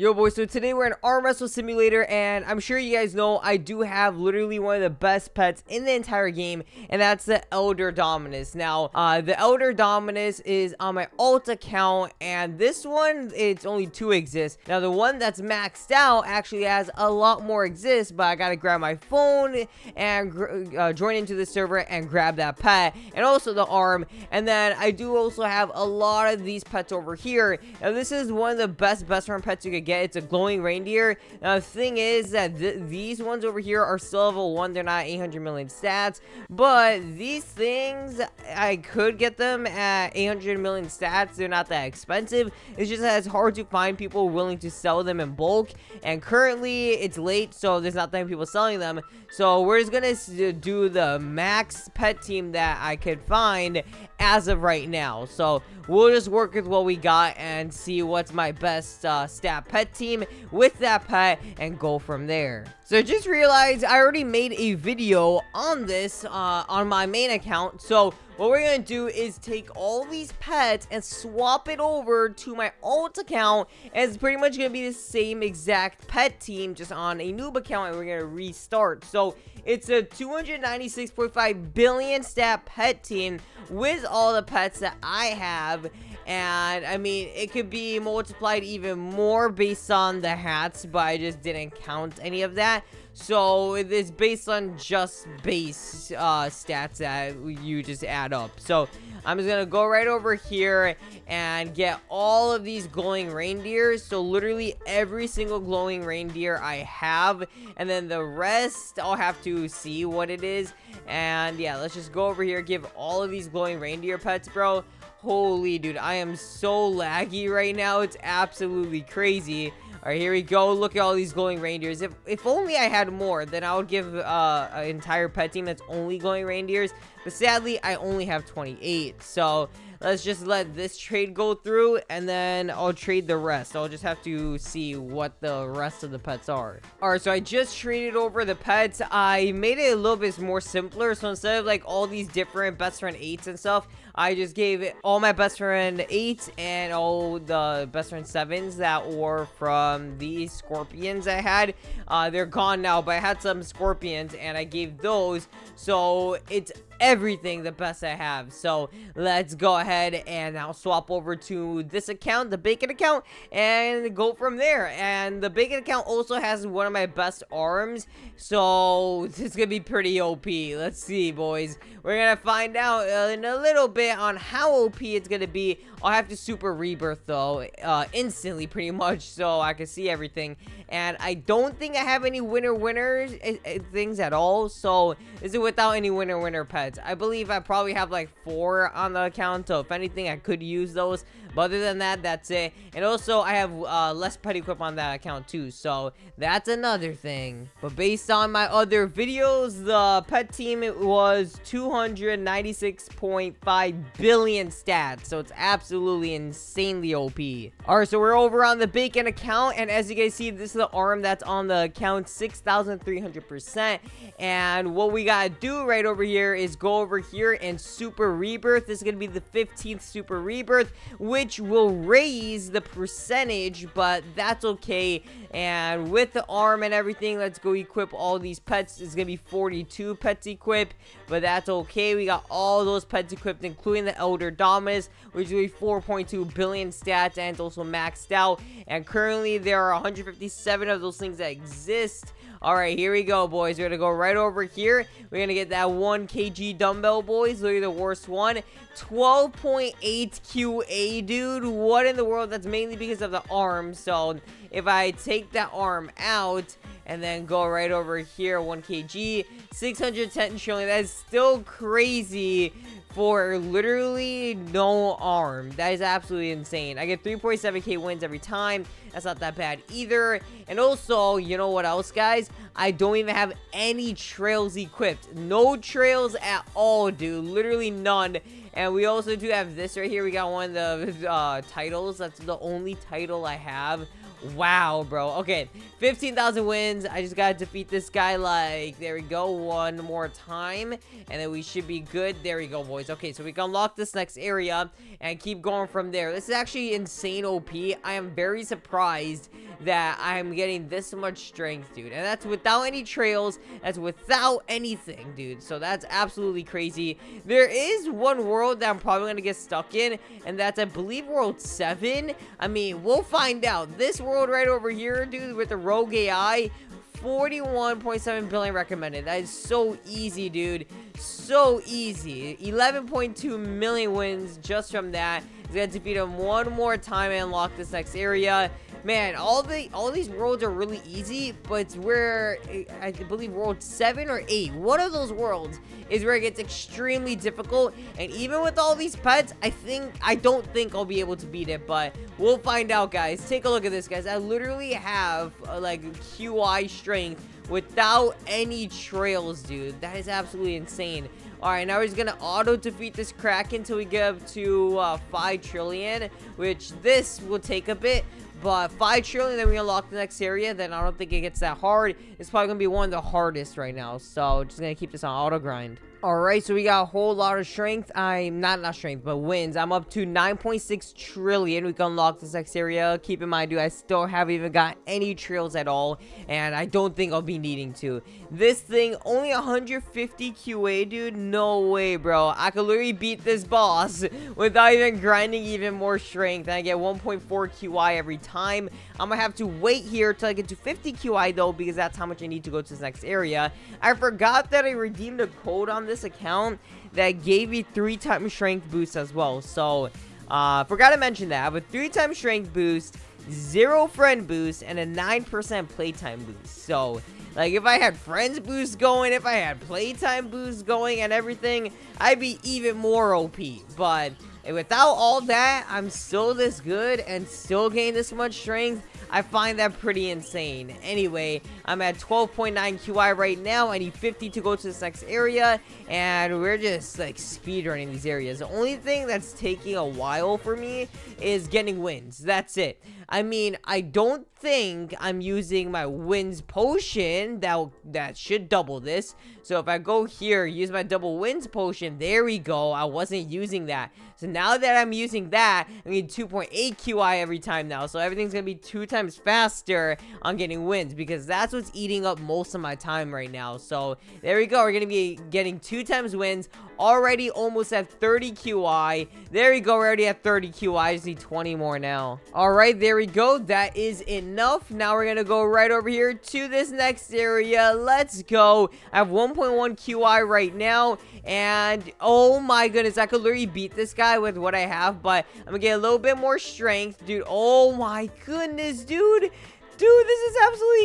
Yo boys, so today we're in Arm Wrestle Simulator and I'm sure you guys know I do have literally one of the best pets in the entire game and that's the Elder Dominus. Now, uh, the Elder Dominus is on my alt account and this one, it's only two exists. Now the one that's maxed out actually has a lot more exists but I gotta grab my phone and uh, join into the server and grab that pet and also the arm and then I do also have a lot of these pets over here. Now this is one of the best best friend pets you could get. It's a glowing reindeer. Now, the thing is that th these ones over here are still level 1. They're not 800 million stats. But these things, I could get them at 800 million stats. They're not that expensive. It's just that it's hard to find people willing to sell them in bulk. And currently, it's late, so there's not that many people selling them. So we're just going to do the max pet team that I could find as of right now. So we'll just work with what we got and see what's my best uh, stat pet team with that pet and go from there. So just realized I already made a video on this uh, on my main account. So what we're going to do is take all these pets and swap it over to my alt account. And it's pretty much going to be the same exact pet team just on a noob account and we're going to restart. So it's a 296.5 billion stat pet team with all the pets that I have. And, I mean, it could be multiplied even more based on the hats, but I just didn't count any of that. So, it is based on just base uh, stats that you just add up. So, I'm just going to go right over here and get all of these glowing reindeers. So, literally every single glowing reindeer I have. And then the rest, I'll have to see what it is. And, yeah, let's just go over here, give all of these glowing reindeer pets, bro. Holy dude, I am so laggy right now. It's absolutely crazy. All right, here we go. Look at all these glowing reindeers. If if only I had more, then I would give uh, an entire pet team that's only glowing reindeers. But sadly, I only have 28. So let's just let this trade go through, and then I'll trade the rest. I'll just have to see what the rest of the pets are. All right, so I just traded over the pets. I made it a little bit more simpler. So instead of like all these different best friend 8s and stuff, I just gave all my best friend 8s and all the best friend 7s that were from these scorpions I had. Uh, they're gone now, but I had some scorpions and I gave those. So it's everything the best I have. So let's go ahead and I'll swap over to this account, the Bacon account, and go from there. And the Bacon account also has one of my best arms. So this is going to be pretty OP. Let's see, boys. We're to find out uh, in a little bit on how OP it's to be. I'll have to super rebirth though, uh, instantly pretty much, so I can see everything. And I don't think I have any winner winners uh, uh, things at all, so is it without any winner winner pets? I believe I probably have like four on the account, so if anything, I could use those. But other than that, that's it. And also, I have uh, less pet equip on that account too, so that's another thing. But based on my other videos, the pet team it was 296.5 billion stats, so it's absolutely insanely OP. Alright, so we're over on the Bacon account, and as you guys see, this is the arm that's on the account 6,300%. And what we gotta do right over here is go over here and Super Rebirth. This is gonna be the 15th Super Rebirth, which will raise the percentage, but that's okay. And with the arm and everything, let's go equip all these pets. It's gonna be 42 pets equipped, but that's okay. We got all those pets equipped, including the Elder Dominus, which will be 4.2 billion stats and it's also maxed out. And currently, there are 157 of those things that exist. All right, here we go, boys. We're going to go right over here. We're going to get that 1 kg dumbbell, boys. Look at the worst one. 12.8 QA, dude. What in the world? That's mainly because of the arm. So if I take that arm out and then go right over here, 1 kg, 610 trillion. That is still crazy for literally no arm. That is absolutely insane. I get 3.7k wins every time. That's not that bad either. And also, you know what else, guys? I don't even have any trails equipped. No trails at all, dude. Literally none. And we also do have this right here. We got one of the uh, titles. That's the only title I have. Wow, bro. Okay, 15,000 wins. I just gotta defeat this guy, like, there we go, one more time. And then we should be good. There we go, boys. Okay, so we can unlock this next area and keep going from there. This is actually insane OP. I am very surprised that I'm getting this much strength, dude. And that's without any trails. That's without anything, dude. So that's absolutely crazy. There is one world that I'm probably to get stuck in. And that's, I believe, World 7. I mean, we'll find out. This world right over here, dude, with the rogue AI, 41.7 billion recommended. That is so easy, dude. So easy. 11.2 million wins just from that. He's gonna defeat him one more time and unlock this next area. Man, all the all these worlds are really easy, but where I believe world 7 or 8, one of those worlds is where it gets extremely difficult. And even with all these pets, I think I don't think I'll be able to beat it, but we'll find out, guys. Take a look at this, guys. I literally have uh, like QI strength without any trails, dude. That is absolutely insane. Alright, now he's gonna auto-defeat this Kraken until we get up to uh, 5 trillion, which this will take a bit, but 5 trillion, then we unlock the next area. Then I don't think it gets that hard. It's probably going to be one of the hardest right now. So just going to keep this on auto grind. Alright, so we got a whole lot of strength. I'm not not strength, but wins. I'm up to 9.6 trillion. We can unlock this next area. Keep in mind, dude, I still haven't even got any trails at all. And I don't think I'll be needing to. This thing, only 150 QA, dude. No way, bro. I could literally beat this boss without even grinding even more strength. And I get 1.4 QI every time. I'm gonna have to wait here till I get to 50 QI, though, because that's how much I need to go to this next area. I forgot that I redeemed a code on this account that gave me three times strength boost as well. So, uh, forgot to mention that. I have a three times strength boost, zero friend boost, and a 9% playtime boost. So, like, if I had friends boost going, if I had playtime boost going and everything, I'd be even more OP. But without all that, I'm still this good and still gain this much strength. I find that pretty insane. Anyway, I'm at 12.9 QI right now. I need 50 to go to this next area. And we're just like speed running these areas. The only thing that's taking a while for me is getting wins. That's it. I mean, I don't think I'm using my wins potion. That, that should double this. So if I go here, use my double wins potion. There we go. I wasn't using that. So now that I'm using that, I need 2.8 QI every time now. So everything's going to be two times faster on getting wins. Because that's what's eating up most of my time right now. So there we go. We're going to be getting two times wins already almost at 30 QI. There we go, we're already at 30 QI. I just need 20 more now. All right, there we go. That is enough. Now we're gonna go right over here to this next area. Let's go. I have 1.1 QI right now. And oh my goodness, I could literally beat this guy with what I have, but I'm gonna get a little bit more strength, dude. Oh my goodness, dude.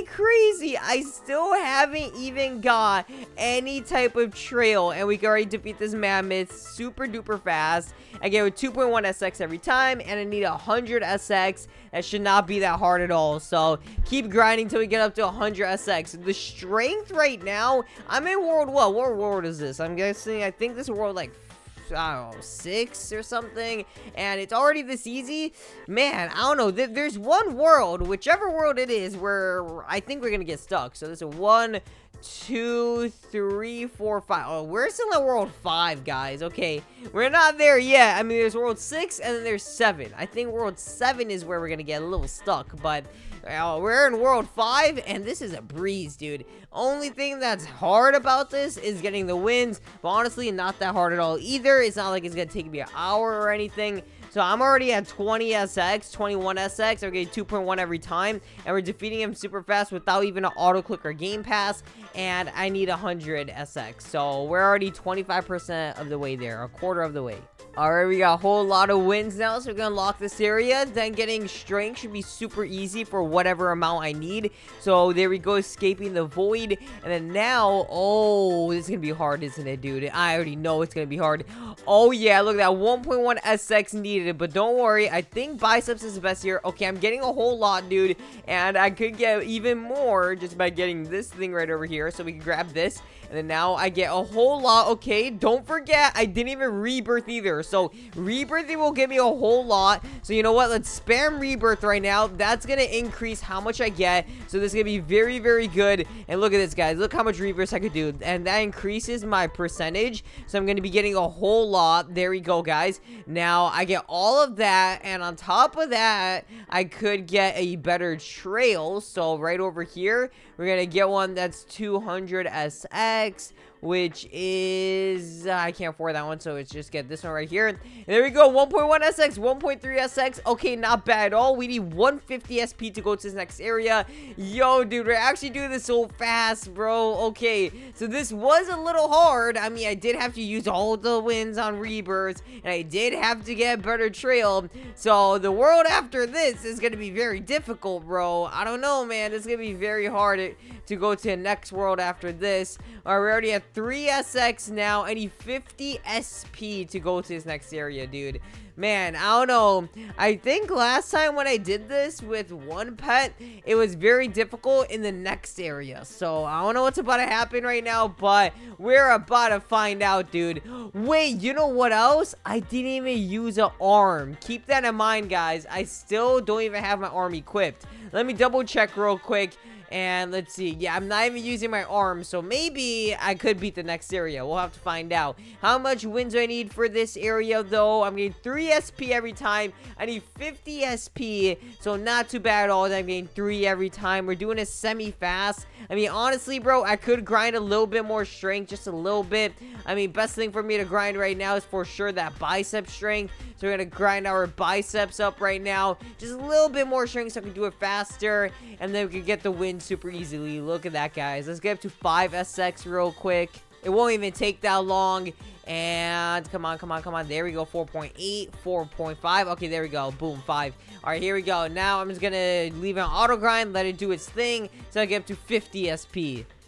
Crazy. I still haven't even got any type of trail. And we can already defeat this mammoth super duper fast. I get with 2.1 SX every time. And I need 100 SX. That should not be that hard at all. So keep grinding till we get up to 100 SX. The strength right now, I'm in world what? What world is this? I'm guessing, I think this world like I don't know, six or something, and it's already this easy, man, I don't know. Th there's one world, whichever world it is, where I think we're gonna get stuck. So there's a one, two, three, four, five. Oh, we're still in world five, guys. Okay, we're not there yet. I mean, there's world six, and then there's seven. I think world seven is where we're gonna get a little stuck, but uh, we're in World 5, and this is a breeze, dude. Only thing that's hard about this is getting the wins, but honestly, not that hard at all either. It's not like it's to take me an hour or anything. So I'm already at 20 SX, 21 SX. I'm getting 2.1 every time. And we're defeating him super fast without even an auto click or game pass. And I need 100 SX. So we're already 25% of the way there, a quarter of the way. Alright, we got a whole lot of wins now, so we're gonna lock this area. Then getting strength should be super easy for whatever amount I need. So there we go, escaping the void. And then now, oh, this is gonna be hard, isn't it, dude? I already know it's gonna be hard. Oh yeah, look at that, 1.1 SX needed. Completed, but don't worry. I think biceps is the best here. Okay, I'm getting a whole lot, dude, and I could get even more just by getting this thing right over here. So we can grab this, and then now I get a whole lot. Okay, don't forget, I didn't even rebirth either. So rebirthing will give me a whole lot. So you know what? Let's spam rebirth right now. That's going to increase how much I get. So this is going to be very, very good. And look at this, guys. Look how much rebirth I could do. And that increases my percentage. So I'm going to be getting a whole lot. There we go, guys. Now I get all of that. And on top of that, I could get a better trail. So right over here, we're going to get one that's 200 SX which is, I can't afford that one, so let's just get this one right here. And there we go, 1.1 SX, 1.3 SX. Okay, not bad at all. We need 150 SP to go to this next area. Yo, dude, we're actually doing this so fast, bro. Okay, so this was a little hard. I mean, I did have to use all the wins on rebirths, and I did have to get better trail. So the world after this is going to be very difficult, bro. I don't know, man. It's going to be very hard to go to the next world after this. All right, we already have 3 SX now. I need 50 SP to go to this next area, dude. Man, I don't know. I think last time when I did this with one pet, it was very difficult in the next area. So, I don't know what's about to happen right now, but we're about to find out, dude. Wait, you know what else? I didn't even use an arm. Keep that in mind, guys. I still don't even have my arm equipped. Let me double check real quick. And let's see. Yeah, I'm not even using my arm. So maybe I could beat the next area. We'll have to find out. How much wins do I need for this area, though? I'm getting 3 SP every time. I need 50 SP. So not too bad at all. I'm getting 3 every time. We're doing a semi-fast. I mean, honestly, bro, I could grind a little bit more strength. Just a little bit. I mean, best thing for me to grind right now is for sure that bicep strength. So we're going to grind our biceps up right now. Just a little bit more strength so I can do it faster. And then we can get the win super easily. Look at that, guys. Let's get up to 5 SX real quick. It won't even take that long. And come on, come on, come on. There we go. 4.8, 4.5. Okay, there we go. Boom, 5. All right, here we go. Now I'm just going to leave it on auto grind, let it do its thing. So I get up to 50 SP.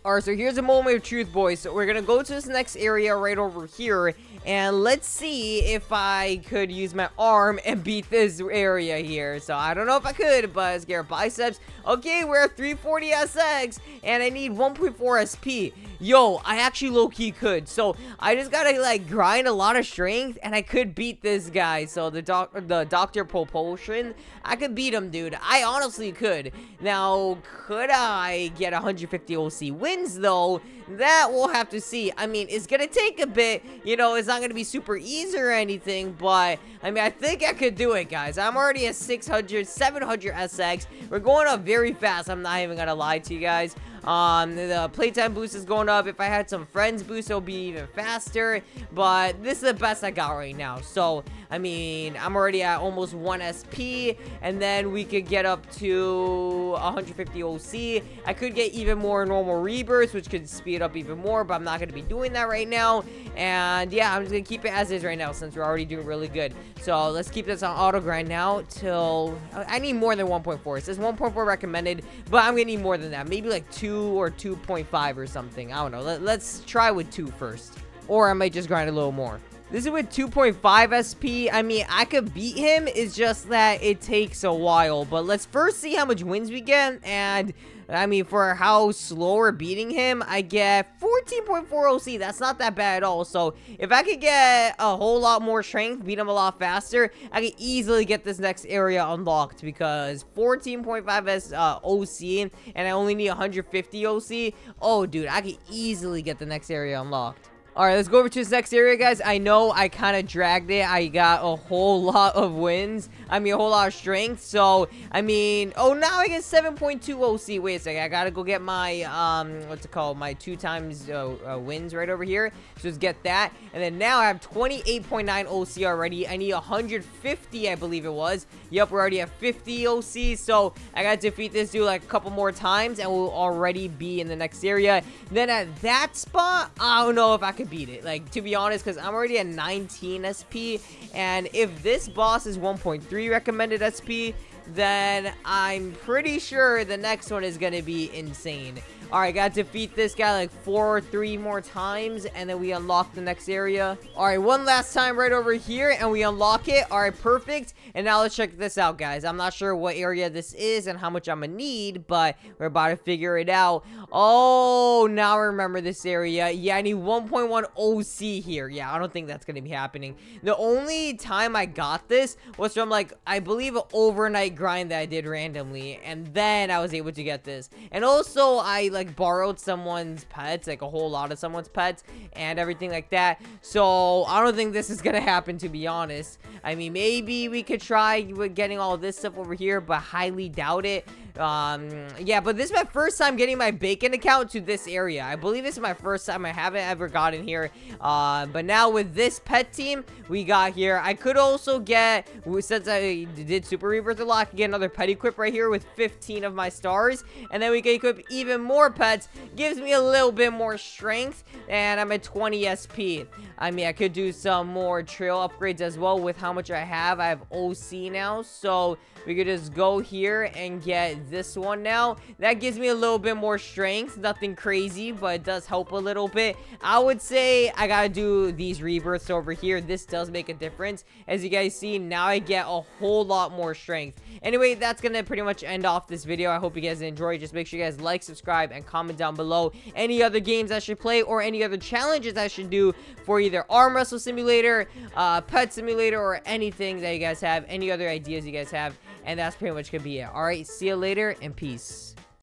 Alright, so here's a moment of truth, boys. So we're gonna go to this next area right over here, and let's see if I could use my arm and beat this area here. So I don't know if I could, but let's get our biceps. Okay, we're at 340 SX, and I need 1.4 SP. Yo, I actually low-key could. So I just gotta, like, grind a lot of strength, and I could beat this guy. So the, doc the Dr. Propulsion, I could beat him, dude. I honestly could. Now, could I get 150 OC wins, though? That we'll have to see. I mean, it's gonna take a bit. You know, it's not gonna be super easy or anything, but, I mean, I think I could do it, guys. I'm already at 600, 700 SX. We're going up very fast. I'm not even gonna lie to you guys. Um, the playtime boost is going up. If I had some friends boost, it'll be even faster. But this is the best I got right now. So, I mean, I'm already at almost 1 SP. And then we could get up to 150 OC. I could get even more normal rebirths, which could speed up even more. But I'm not going to be doing that right now. And yeah, I'm just going to keep it as is right now since we're already doing really good. So, let's keep this on auto grind now till... I need more than 1.4. It says 1.4 recommended, but I'm going to need more than that. Maybe like 2 or 2.5 or something. I don't know. Let, let's try with 2 first. Or I might just grind a little more. This is with 2.5 SP. I mean, I could beat him. It's just that it takes a while. But let's first see how much wins we get. And, I mean, for how slow we're beating him, I get 14.4 OC. That's not that bad at all. So, if I could get a whole lot more strength, beat him a lot faster, I could easily get this next area unlocked. Because 14.5 S uh, OC, and I only need 150 OC. Oh, dude, I could easily get the next area unlocked. Alright, let's go over to this next area, guys. I know I kind of dragged it. I got a whole lot of wins. I mean, a whole lot of strength. So, I mean... Oh, now I get 7.2 OC. Wait a second. I gotta go get my, um... What's it called? My two times uh, uh, wins right over here. So, let's get that. And then now I have 28.9 OC already. I need 150, I believe it was. Yep, we're already at 50 OC. So, I gotta defeat this dude like a couple more times. And we'll already be in the next area. Then at that spot, I don't know if I can beat it. Like, to be honest, because I'm already at 19 SP, and if this boss is 1.3 recommended SP, then I'm pretty sure the next one is going to be insane. All right, got to defeat this guy like four or three more times, and then we unlock the next area. All right, one last time right over here, and we unlock it. All right, perfect. And now let's check this out, guys. I'm not sure what area this is and how much I'm gonna need, but we're about to figure it out. Oh, now I remember this area. Yeah, I need 1.1 OC here. Yeah, I don't think that's gonna be happening. The only time I got this was from like, I believe an overnight grind that I did randomly, and then I was able to get this. And also, I like borrowed someone's pets, like a whole lot of someone's pets, and everything like that. So, I don't think this is gonna happen, to be honest. I mean, maybe we could try getting all this stuff over here, but highly doubt it. Um, yeah, but this is my first time getting my bacon account to this area. I believe this is my first time. I haven't ever gotten here. Uh, but now with this pet team we got here, I could also get, since I did Super Rebirth a lot, get another pet equip right here with 15 of my stars. And then we can equip even more pets. Gives me a little bit more strength. And I'm at 20 SP. I mean, I could do some more trail upgrades as well with how much I have. I have OC now. So we could just go here and get this one now. That gives me a little bit more strength. Nothing crazy, but it does help a little bit. I would say I gotta do these rebirths over here. This does make a difference. As you guys see, now I get a whole lot more strength. Anyway, that's gonna pretty much end off this video. I hope you guys enjoyed. Just make sure you guys like, subscribe, and comment down below any other games I should play or any other challenges I should do for either Arm Wrestle Simulator, uh, Pet Simulator, or anything that you guys have. Any other ideas you guys have. And that's pretty much gonna be it. Alright, see you later, and peace.